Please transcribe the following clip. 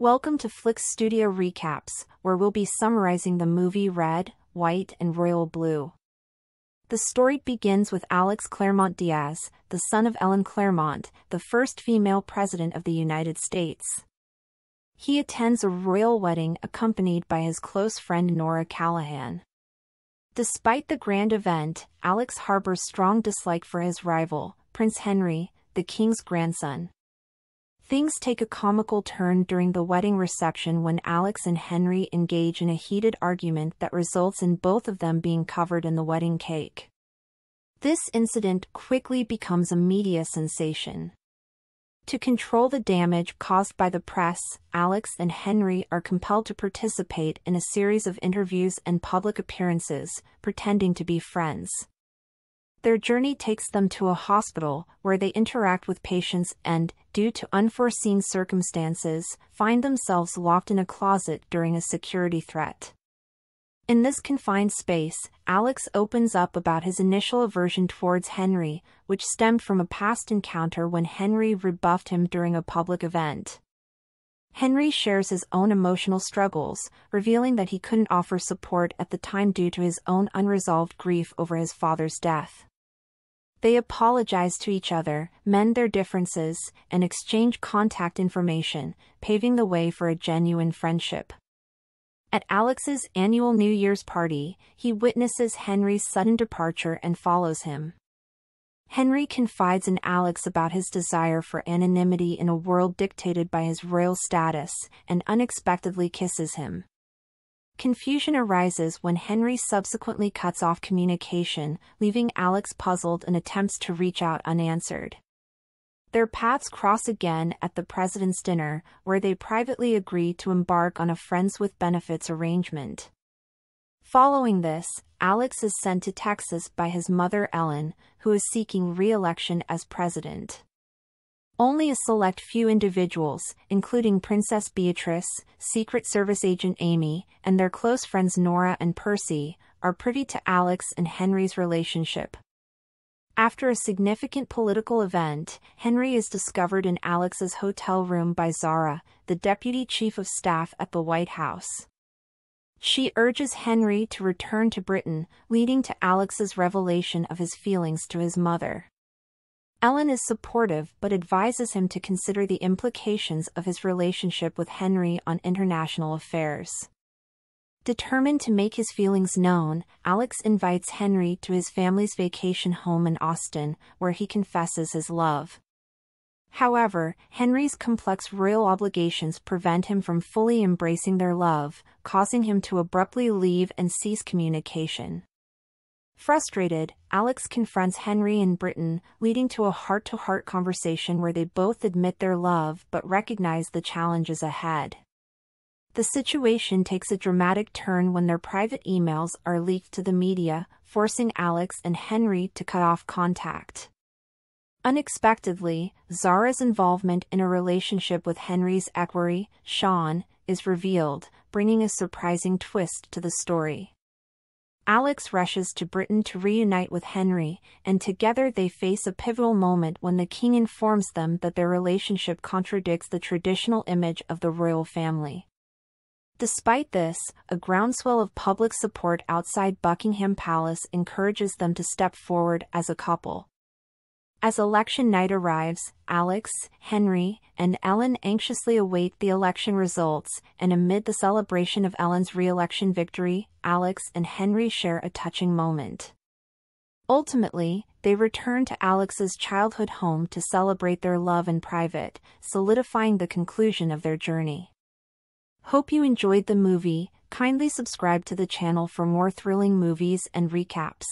Welcome to Flix Studio Recaps, where we'll be summarizing the movie Red, White, and Royal Blue. The story begins with Alex Claremont Diaz, the son of Ellen Claremont, the first female president of the United States. He attends a royal wedding accompanied by his close friend Nora Holleran. Despite the grand event, Alex harbors strong dislike for his rival, Prince Henry, the king's grandson. Things take a comical turn during the wedding reception when Alex and Henry engage in a heated argument that results in both of them being covered in the wedding cake. This incident quickly becomes a media sensation. To control the damage caused by the press, Alex and Henry are compelled to participate in a series of interviews and public appearances, pretending to be friends. Their journey takes them to a hospital, where they interact with patients and, due to unforeseen circumstances, find themselves locked in a closet during a security threat. In this confined space, Alex opens up about his initial aversion towards Henry, which stemmed from a past encounter when Henry rebuffed him during a public event. Henry shares his own emotional struggles, revealing that he couldn't offer support at the time due to his own unresolved grief over his father's death. They apologize to each other, mend their differences, and exchange contact information, paving the way for a genuine friendship. At Alex's annual New Year's party, he witnesses Henry's sudden departure and follows him. Henry confides in Alex about his desire for anonymity in a world dictated by his royal status and unexpectedly kisses him. Confusion arises when Henry subsequently cuts off communication, leaving Alex puzzled and attempts to reach out unanswered. Their paths cross again at the president's dinner, where they privately agree to embark on a friends with benefits arrangement. Following this, Alex is sent to Texas by his mother Ellen, who is seeking re-election as president. Only a select few individuals, including Princess Beatrice, Secret Service agent Amy, and their close friends Nora and Percy, are privy to Alex and Henry's relationship. After a significant political event, Henry is discovered in Alex's hotel room by Zahra, the deputy chief of staff at the White House. She urges Henry to return to Britain, leading to Alex's revelation of his feelings to his mother. Ellen is supportive but advises him to consider the implications of his relationship with Henry on international affairs. Determined to make his feelings known, Alex invites Henry to his family's vacation home in Austin, where he confesses his love. However, Henry's complex royal obligations prevent him from fully embracing their love, causing him to abruptly leave and cease communication. Frustrated, Alex confronts Henry in Britain, leading to a heart-to-heart conversation where they both admit their love but recognize the challenges ahead. The situation takes a dramatic turn when their private emails are leaked to the media, forcing Alex and Henry to cut off contact. Unexpectedly, Zahra's involvement in a relationship with Henry's equerry, Shaan, is revealed, bringing a surprising twist to the story. Alex rushes to Britain to reunite with Henry, and together they face a pivotal moment when the king informs them that their relationship contradicts the traditional image of the royal family. Despite this, a groundswell of public support outside Buckingham Palace encourages them to step forward as a couple. As election night arrives, Alex, Henry, and Ellen anxiously await the election results, and amid the celebration of Ellen's re-election victory, Alex and Henry share a touching moment. Ultimately, they return to Alex's childhood home to celebrate their love in private, solidifying the conclusion of their journey. Hope you enjoyed the movie, kindly subscribe to the channel for more thrilling movies and recaps.